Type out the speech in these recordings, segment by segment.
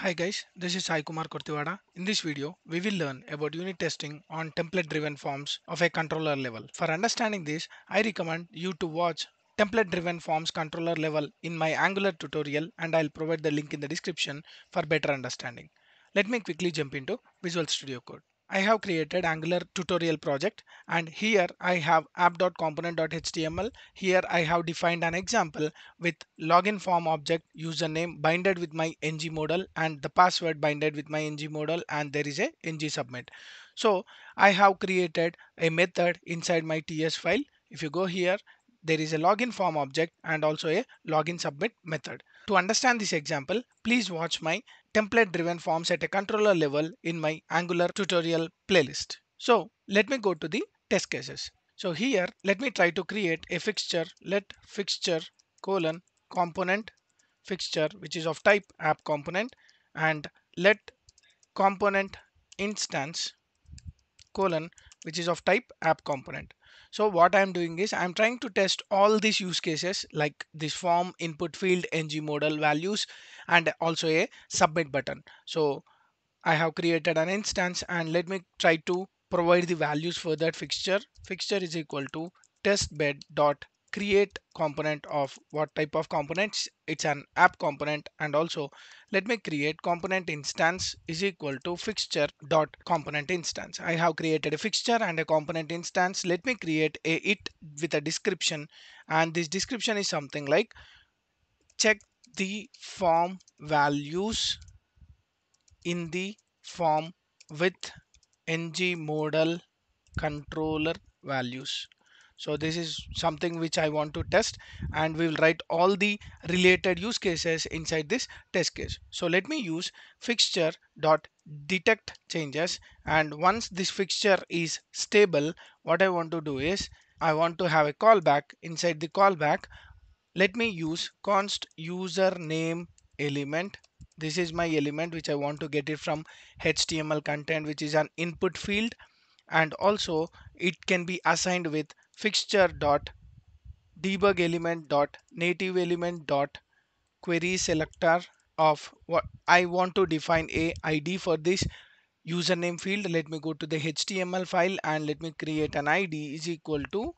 Hi guys, this is Sai Kumar Korthivada. In this video, we will learn about unit testing on template driven forms of a controller level. For understanding this, I recommend you to watch template driven forms controller level in my Angular tutorial and I'll provide the link in the description for better understanding. Let me quickly jump into Visual Studio Code. I have created Angular tutorial project and here I have app.component.html. Here I have defined an example with login form object username binded with my ng model and the password binded with my ng model and there is a ng submit. So I have created a method inside my TS file. If you go here, there is a login form object and also a login submit method. To understand this example, please watch my template driven forms at a controller level in my Angular tutorial playlist. So let me go to the test cases. So here, let me try to create a fixture. Let fixture colon component fixture, which is of type app component and let component instance colon, which is of type app component. So what I'm doing is I'm trying to test all these use cases like this form input field ng model values and also a submit button. So I have created an instance and let me try to provide the values for that fixture. Fixture is equal to testbed dot create component of what type of components? It's an app component. And also let me create component instance is equal to fixture dot component instance. I have created a fixture and a component instance. Let me create a it with a description. And this description is something like check the form values in the form with ng model controller values so this is something which I want to test and we will write all the related use cases inside this test case. So let me use fixture dot detect changes and once this fixture is stable what I want to do is I want to have a callback inside the callback. Let me use const username element. This is my element which I want to get it from HTML content which is an input field. And also it can be assigned with fixture dot debug element dot native element dot query selector of what I want to define a ID for this username field. Let me go to the HTML file and let me create an ID is equal to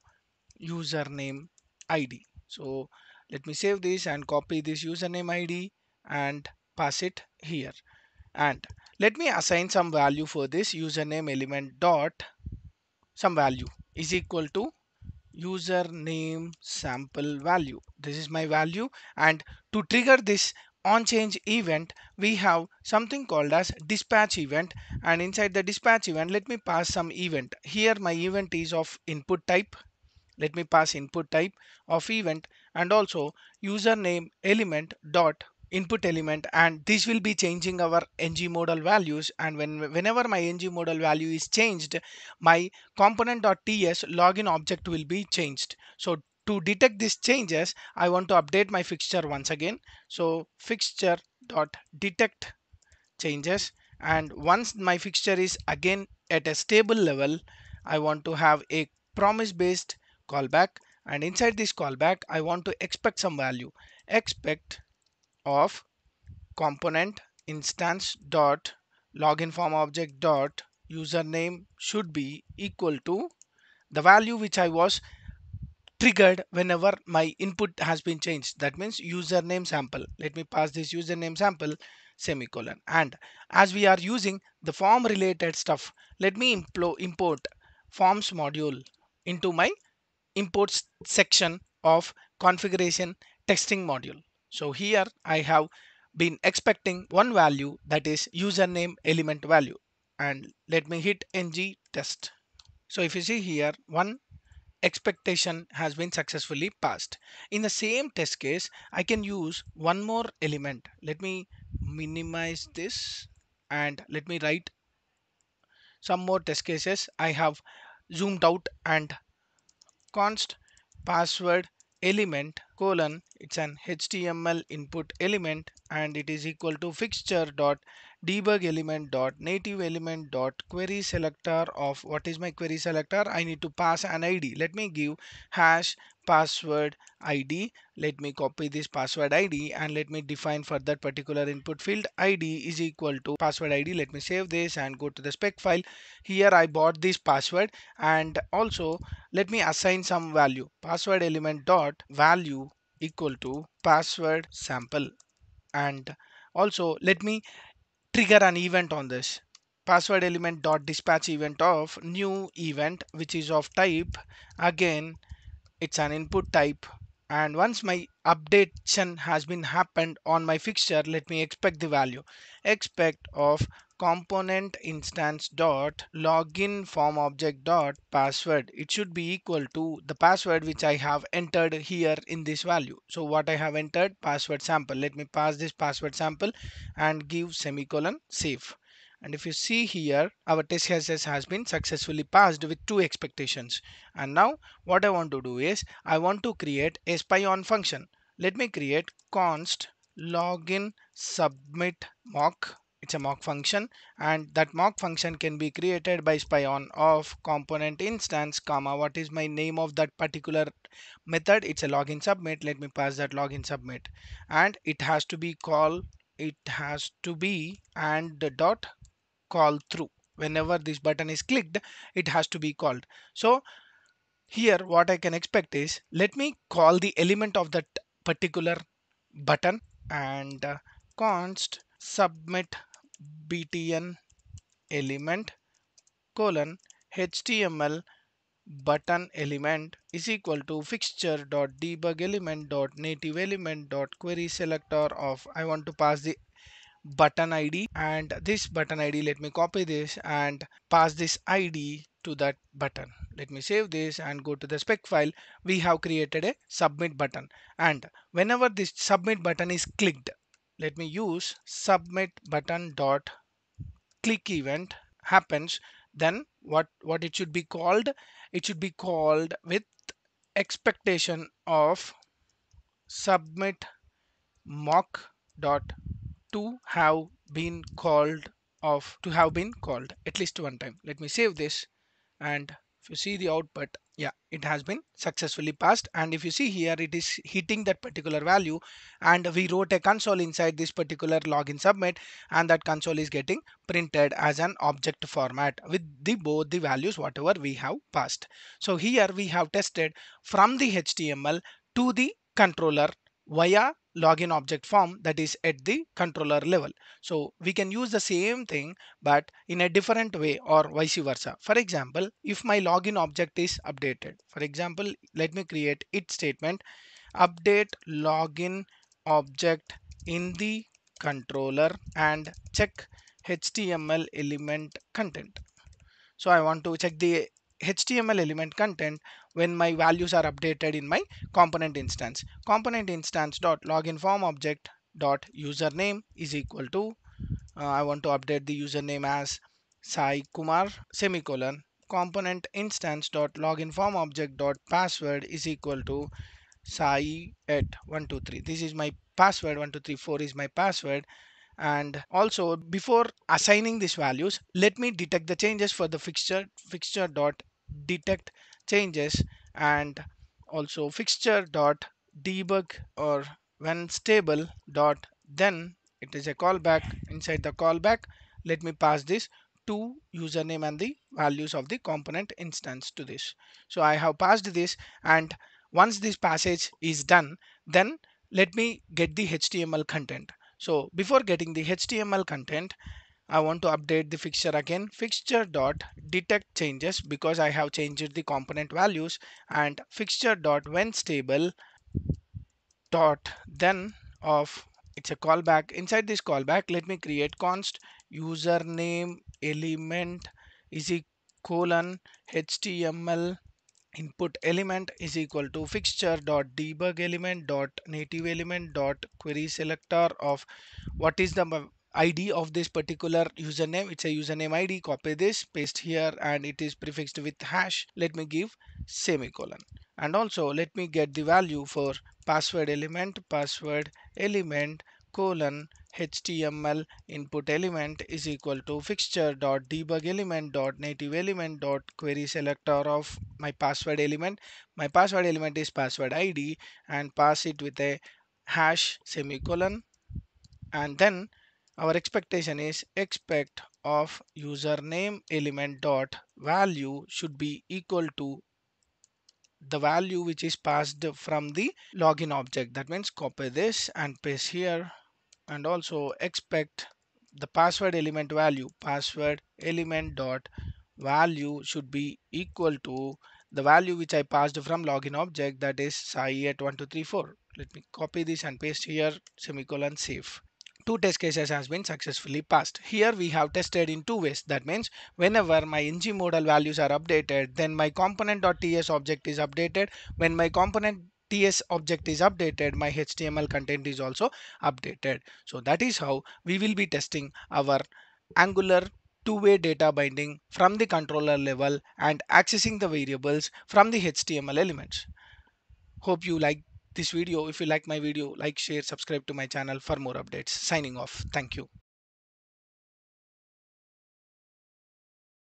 username ID so let me save this and copy this username ID and pass it here. And let me assign some value for this username element dot some value is equal to username sample value. This is my value. And to trigger this on change event we have something called as dispatch event. And inside the dispatch event let me pass some event. Here my event is of input type. Let me pass input type of event. And also username element dot input element and this will be changing our ng model values. And when whenever my ng model value is changed my component.ts login object will be changed. So to detect these changes i want to update my fixture once again. So fixture dot detect changes. And once my fixture is again at a stable level i want to have a promise based callback. And inside this callback i want to expect some value. Expect of component instance dot login form object dot username should be equal to the value which I was triggered whenever my input has been changed. That means username sample. Let me pass this username sample semicolon. And as we are using the form related stuff let me import forms module into my imports section of configuration testing module so here I have been expecting one value that is username element value and let me hit ng test. So if you see here one expectation has been successfully passed. In the same test case I can use one more element. Let me minimize this and let me write some more test cases. I have zoomed out and const password element colon it's an html input element and it is equal to fixture dot debug element dot native element dot query selector of what is my query selector? I need to pass an id let me give hash password id let me copy this password id and let me define for that particular input field. Id is equal to password id let me save this and go to the spec file. Here i bought this password and also let me assign some value. Password element dot value equal to password sample. And also let me trigger an event on this. Password element dot dispatch event of new event which is of type. Again it's an input type. And once my updation has been happened on my fixture let me expect the value. Expect of component instance dot login form object dot password. It should be equal to the password which i have entered here in this value. So what i have entered password sample. Let me pass this password sample and give semicolon save and if you see here our test cases has been successfully passed with two expectations. And now what I want to do is I want to create a spy on function. Let me create const login submit mock it's a mock function and that mock function can be created by spy on of component instance comma what is my name of that particular method? It's a login submit. Let me pass that login submit. And it has to be call it has to be and dot call through. Whenever this button is clicked it has to be called. So here what I can expect is let me call the element of that particular button and uh, const submit btn element colon html button element is equal to fixture dot debug element dot native element dot query selector of I want to pass the button id and this button id let me copy this and pass this id to that button. Let me save this and go to the spec file. We have created a submit button. And whenever this submit button is clicked let me use submit button dot click event happens. Then what what it should be called? It should be called with expectation of submit mock dot to have been called of to have been called at least one time. Let me save this and if you see the output yeah it has been successfully passed. And if you see here it is hitting that particular value. And we wrote a console inside this particular login submit. And that console is getting printed as an object format with the both the values whatever we have passed. So here we have tested from the html to the controller via login object form that is at the controller level. So we can use the same thing but in a different way or vice versa. For example, if my login object is updated, for example, let me create it statement update login object in the controller and check HTML element content. So I want to check the HTML element content when my values are updated in my component instance. Component instance dot login form object dot username is equal to uh, I want to update the username as Sai Kumar semicolon component instance dot login form object dot password is equal to Sai at 123. This is my password 1234 is my password and also before assigning these values let me detect the changes for the fixture fixture dot detect changes and also fixture dot debug or when stable dot then it is a callback. Inside the callback let me pass this to username and the values of the component instance to this. So i have passed this and once this passage is done then let me get the html content. So before getting the html content I want to update the fixture again. Fixture dot detect changes because I have changed the component values and fixture dot when stable dot then of it's a callback. Inside this callback let me create const username element is a colon html input element is equal to fixture dot debug element dot native element dot query selector of what is the id of this particular username. It's a username id copy this paste here and it is prefixed with hash. Let me give semicolon. And also let me get the value for password element password element colon html input element is equal to fixture dot debug element dot native element dot query selector of my password element. My password element is password id and pass it with a hash semicolon. And then our expectation is expect of username element dot value should be equal to the value which is passed from the login object. That means copy this and paste here. And also expect the password element value. Password element dot value should be equal to the value which I passed from login object. That is sai at 1234 let me copy this and paste here semicolon save two test cases has been successfully passed. Here we have tested in two ways. That means whenever my ng model values are updated, then my component.ts object is updated. When my component TS object is updated, my HTML content is also updated. So that is how we will be testing our Angular two-way data binding from the controller level and accessing the variables from the HTML elements. Hope you like this video. If you like my video, like, share, subscribe to my channel for more updates. Signing off. Thank you.